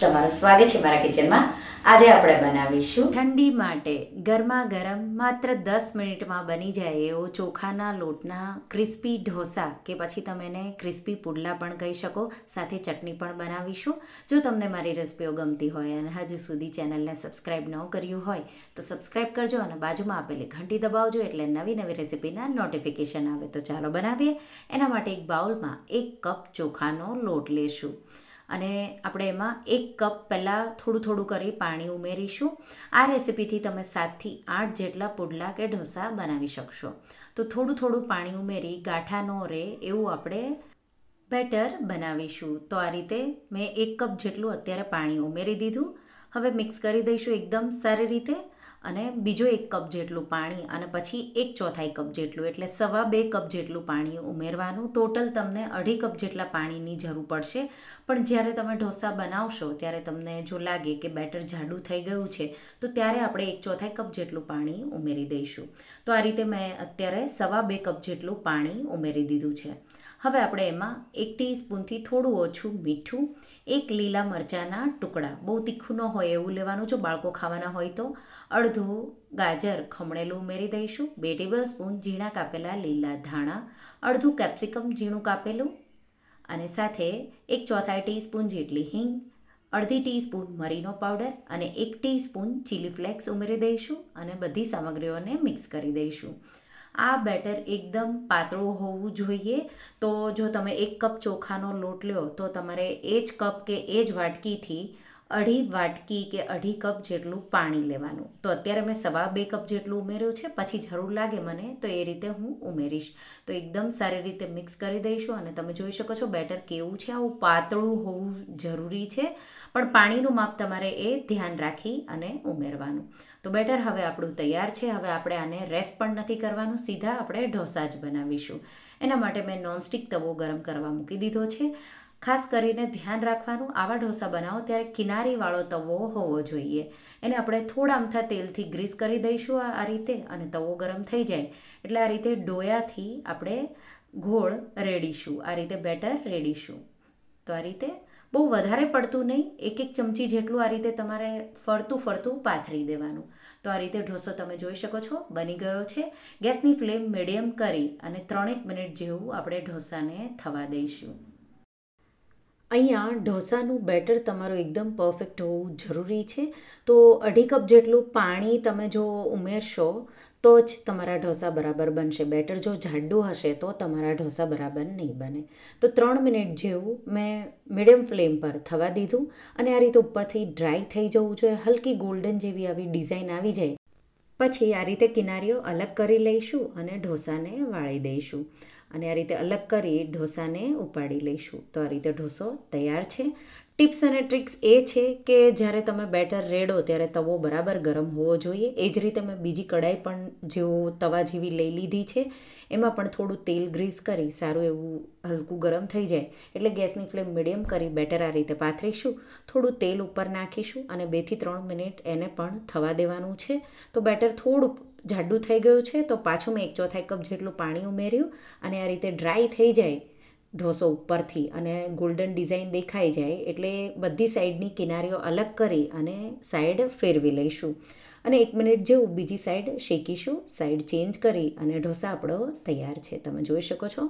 તમારું સ્વાગત છે મારા કિચનમાં. આજે આપણે બનાવીશું ઠંડી માટે ગરમા ગરમ માત્ર દસ મિનિટમાં બની જાય એવો ચોખાના લોટના ક્રિસ્પી ઢોસા કે પછી તમે એને ક્રિસ્પી પુડલા પણ કહી શકો. સાથે ચટણી પણ બનાવીશું. જો તમને મારી રેસિપીઓ ગમતી હોય અને હજુ સુધી ચેનલને સબસ્ક્રાઈબ ન કર્યું હોય, તો સબસ્ક્રાઈબ કરજો અને બાજુમાં આપેલી ઘંટી દબાવજો એટલે નવી નવી રેસિપીના નોટિફિકેશન આવે. તો ચાલો બનાવીએ. એના માટે એક બાઉલમાં એક કપ ચોખાનો લોટ લેશું. અને આપણે એમાં એક કપ પહેલાં થોડું થોડું કરી પાણી ઉમેરીશું. આ રેસિપીથી તમે સાતથી આઠ જેટલા પુડલા કે ઢોસા બનાવી શકશો. તો થોડું થોડું પાણી ઉમેરી ગાંઠા ન રહે એવું આપણે બેટર બનાવીશું. તો આ રીતે મેં એક કપ જેટલું અત્યારે પાણી ઉમેરી દીધું. હવે મિક્સ કરી દઈશું એકદમ સારી રીતે. અને બીજો એક કપ જેટલું પાણી અને પછી એક ચોથાઈ કપ જેટલું, એટલે સવા બે કપ જેટલું પાણી ઉમેરવાનું. ટોટલ તમને અઢી કપ જેટલા પાણીની જરૂર પડશે. પણ જ્યારે તમે ઢોસા બનાવશો, ત્યારે તમને જો લાગે કે બેટર જાડું થઈ ગયું છે, તો ત્યારે આપણે એક ચોથાઈ કપ જેટલું પાણી ઉમેરી દઈશું. તો આ રીતે મેં અત્યારે સવા બે કપ જેટલું પાણી ઉમેરી દીધું છે. હવે આપણે એમાં એક ટીસ્પૂનથી થોડું ઓછું મીઠું, એક લીલા મરચાંના ટુકડા. બહુ તીખું ન હોય એવું લેવાનું જો બાળકો ખાવાના હોય તો. અડધું ગાજર ખમણેલું ઉમેરી દઈશું. બે ટેબલ સ્પૂન ઝીણા કાપેલા લીલા ધાણા, અડધું કેપ્સિકમ ઝીણું કાપેલું અને સાથે એક ચોથાઈ ટીસ્પૂન જેટલી હિંગ, અડધી ટીસ્પૂન મરીનો પાવડર અને એક ટીસ્પૂન ચીલી ફ્લેક્સ ઉમેરી દઈશું અને બધી સામગ્રીઓને મિક્સ કરી દઈશું. આ બેટર એકદમ પાતળું હોવું જોઈએ. તો જો તમે એક કપ ચોખાનો લોટ લ્યો, તો તમારે એ જ કપ કે એ જ વાટકીથી અઢી વાટકી કે અઢી કપ જેટલું પાણી લેવાનું. તો અત્યારે મેં સવા બે કપ જેટલું ઉમેર્યું છે, પછી જરૂર લાગે મને તો એ રીતે હું ઉમેરીશ. તો એકદમ સારી રીતે મિક્સ કરી દઈશું અને તમે જોઈ શકો છો બેટર કેવું છે, આવું પાતળું હોવું જરૂરી છે, પણ પાણીનું માપ તમારે એ ધ્યાન રાખી અને ઉમેરવાનું. તો બેટર હવે આપણું તૈયાર છે, હવે આપણે આને રેસ્ટ પણ નથી કરવાનું, સીધા આપણે ઢોસા જ બનાવીશું. એના માટે મેં નોનસ્ટિક તવો ગરમ કરવા મૂકી દીધો છે. ખાસ કરીને ધ્યાન રાખવાનું આવા ઢોસા બનાવો ત્યારે કિનારીવાળો તવો હોવો જોઈએ. એને આપણે થોડા અમથા તેલથી ગ્રીસ કરી દઈશું આ રીતે અને તવો ગરમ થઈ જાય. એટલે આ રીતે ડોયાથી આપણે ઘોળ રેડીશું. આ રીતે બેટર રેડીશું. તો આ રીતે બહુ વધારે પડતું નહીં, એક એક ચમચી જેટલું આ રીતે તમારે ફરતું ફરતું પાથરી દેવાનું. તો આ રીતે ઢોસો તમે જોઈ શકો છો, બની ગયો છે. ગેસની ફ્લેમ મીડિયમ કરી અને ત્રણેક મિનિટ જેવું આપણે ઢોસાને થવા દઈશું. અહીંયા ઢોસાનું બેટર તમારું એકદમ પરફેક્ટ હોવું જરૂરી છે. તો અઢી કપ જેટલું પાણી તમે જો ઉમેરશો, તો જ તમારા ઢોસા બરાબર બનશે. બેટર જો જાડું હશે, તો તમારા ઢોસા બરાબર નહીં બને. તો ત્રણ મિનિટ જેવું મેં મીડિયમ ફ્લેમ પર થવા દીધું અને આ રીતે ઉપરથી ડ્રાય થઈ જવું જોઈએ. હલકી ગોલ્ડન જેવી આવી ડિઝાઇન આવી જાય. પછી આ રીતે કિનારીઓ અલગ કરી લઈશું અને ઢોસાને વાળી દઈશું. અને આ રીતે અલગ કરી ઢોસાને ઉપાડી લઈશું. તો આ રીતે ઢોસો તૈયાર છે. ટિપ્સ અને ટ્રિક્સ એ છે કે જ્યારે તમે બેટર રેડો ત્યારે તવો બરાબર ગરમ હોવો જોઈએ. એ જ રીતે મેં બીજી કઢાઈ પણ જેવો તવા જેવી લઈ લીધી છે. એમાં પણ થોડું તેલ ગ્રીસ કરી સારું એવું હલકું ગરમ થઈ જાય. એટલે ગેસની ફ્લેમ મીડિયમ કરી બેટર આ રીતે પાથરીશું. થોડું તેલ ઉપર નાખીશું અને બેથી ત્રણ મિનિટ એને પણ થવા દેવાનું છે. તો બેટર થોડું જાડું થઈ ગયું છે, તો પાછું મેં એક ચોથાઈ કપ જેટલું પાણી ઉમેર્યું અને આ રીતે ડ્રાય થઈ જાય ઢોસો ઉપરથી અને ગોલ્ડન ડિઝાઇન દેખાઈ જાય એટલે બધી સાઈડની કિનારીઓ અલગ કરી અને સાઈડ ફેરવી લઈશું. અને એક મિનિટ જેવું બીજી સાઈડ શેકીશું સાઈડ ચેન્જ કરી અને ઢોસા આપણો તૈયાર છે. તમે જોઈ શકો છો.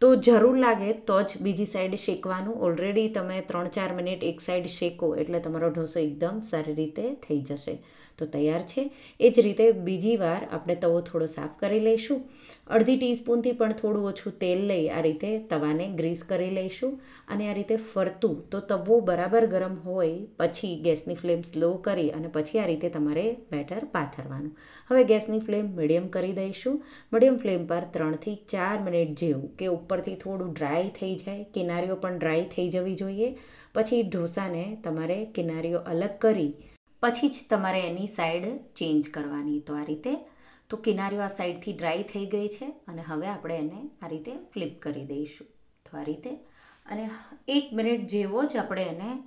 તો જરૂર લાગે તો જ બીજી સાઈડ શેકવાનું. ઓલરેડી તમે ત્રણ ચાર મિનિટ એક સાઈડ શેકો એટલે તમારો ઢોસો એકદમ સારી રીતે થઈ જશે. તો તૈયાર છે. એ જ રીતે બીજી વાર આપણે તવો થોડો સાફ કરી લઈશું. અડધી ટીસ્પૂનથી પણ થોડું ઓછું તેલ લઈ આ રીતે તવાને ગ્રીસ કરી લઈશું. અને આ રીતે ફરતું તો તવો બરાબર ગરમ હોય પછી ગેસની ફ્લેમ સ્લો કરી અને પછી આ રીતે તમારે બેટર પાથરવાનું. હવે ગેસની ફ્લેમ મીડિયમ કરી દઈશું. મીડિયમ ફ્લેમ પર ત્રણથી ચાર મિનિટ જેવું કે ઉપરથી થોડું ડ્રાય થઈ જાય, કિનારીઓ પણ ડ્રાય થઈ જવી જોઈએ. પછી ઢોસાને તમારે કિનારીઓ અલગ કરી પછી જ તમારે એની સાઈડ ચેન્જ કરવાની તો આ રીતે. તો કિનારીઓ આ સાઈડથી ડ્રાય થઈ ગઈ છે અને હવે આપણે એને આ રીતે ફ્લિપ કરી દઈશું. તો આ રીતે. અને એક મિનિટ જેવો જ આપણે એને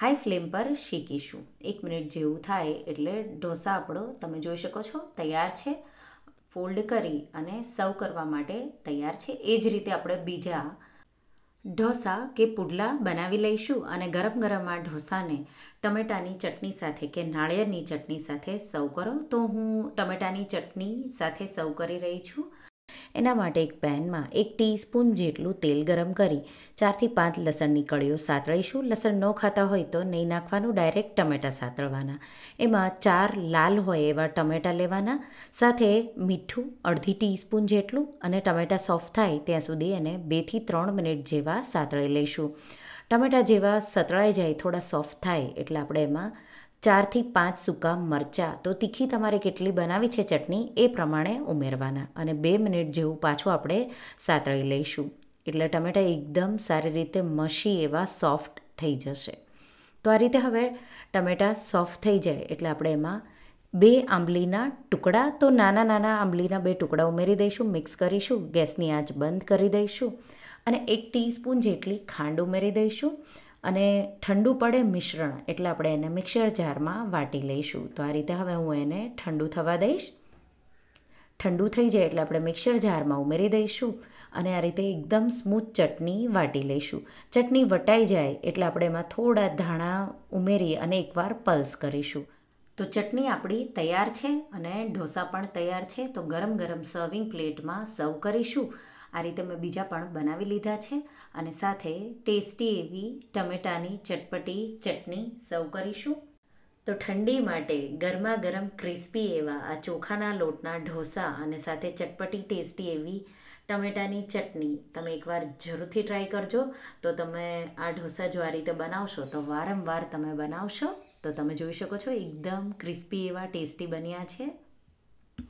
હાઈ ફ્લેમ પર શીખીશું એક મિનિટ જેવું થાય એટલે ઢોસા આપણો, તમે જોઈ શકો છો, તૈયાર છે. ફોલ્ડ કરી અને સર્વ કરવા માટે તૈયાર છે. એ જ રીતે આપણે બીજા ઢોસા કે પુડલા બનાવી લઈશું અને ગરમ ગરમ આ ઢોસાને ટમેટાની ચટણી સાથે કે નાળિયેરની ચટણી સાથે સર્વ કરો. તો હું ટમેટાની ચટણી સાથે સર્વ કરી રહી છું. એના માટે એક પેનમાં એક ટીસ્પૂન જેટલું તેલ ગરમ કરી, ચારથી પાંચ લસણની કળીઓ સાતળીશું. લસણ ન ખાતા હોય તો નહીં નાખવાનું, ડાયરેક્ટ ટમેટાં સાતળવાના. એમાં ચાર લાલ હોય એવા ટમેટાં લેવાના. સાથે મીઠું અડધી ટીસ્પૂન જેટલું અને ટમેટાં સોફ્ટ થાય ત્યાં સુધી એને બેથી ત્રણ મિનિટ જેવા સાતળી લઈશું. ટમેટાં જેવા સતળાઈ જાય, થોડા સોફ્ટ થાય એટલે આપણે એમાં ચારથી પાંચ સૂકા મરચાં. તો તીખી તમારે કેટલી બનાવી છે ચટણી? એ પ્રમાણે ઉમેરવાના. અને બે મિનિટ જેવું પાછું આપણે સાતળી લઈશું. એટલે ટમેટા એકદમ સારી રીતે મસી એવા સોફ્ટ થઈ જશે. તો આ રીતે હવે ટમેટાં સોફ્ટ થઈ જાય. એટલે આપણે એમાં બે આંબલીના ટુકડા, તો નાના નાના આંબલીના બે ટુકડા ઉમેરી દઈશું, મિક્સ કરીશું, ગેસની આંચ બંધ કરી દઈશું અને એક ટીસ્પૂન જેટલી ખાંડ ઉમેરી દઈશું. અને ઠંડુ પડે મિશ્રણ, એટલે આપણે એને મિક્સર જારમાં વાટી લઈશું. તો આ રીતે હવે હું એને ઠંડુ થવા દઈશ. ઠંડુ થઈ જાય એટલે આપણે મિક્સર જારમાં ઉમેરી દઈશું અને આ રીતે એકદમ સ્મૂથ ચટણી વાટી લઈશું. ચટણી વટાઈ જાય એટલે આપણે એમાં થોડા ધાણા ઉમેરી અને એકવાર પલ્સ કરીશું. તો ચટણી આપણી તૈયાર છે અને ઢોસા પણ તૈયાર છે. તો ગરમ ગરમ સર્વિંગ પ્લેટમાં સર્વ કરીશું. આ રીતે મેં બીજા પણ બનાવી લીધા છે અને સાથે ટેસ્ટી એવી ટમેટાની ચટપટી ચટણી સર્વ કરીશું. તો ઠંડી માટે ગરમા ગરમ ક્રિસ્પી એવા આ ચોખાના લોટના ઢોસા અને સાથે ચટપટી ટેસ્ટી એવી ટમેટાની ચટણી તમે એકવાર જરૂરથી ટ્રાય કરજો. તો તમે આ ઢોસા જો આ રીતે બનાવશો તો વારંવાર તમે બનાવશો તો તમે જોઈ શકો છો એકદમ ક્રિસ્પી એવા ટેસ્ટી બન્યા છે.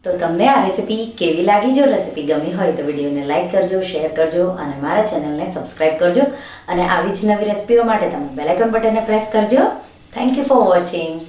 તો તમને આ રેસીપી કેવી લાગી? જો રેસીપી ગમી હોય તો વિડીયોને લાઇક કરજો શેર કરજો અને મારા ચેનલને સબસ્ક્રાઇબ કરજો. અને આવી જ નવી રેસીપીઓ માટે તમે બેલાઇકન બટનને પ્રેસ કરજો. Thank you for watching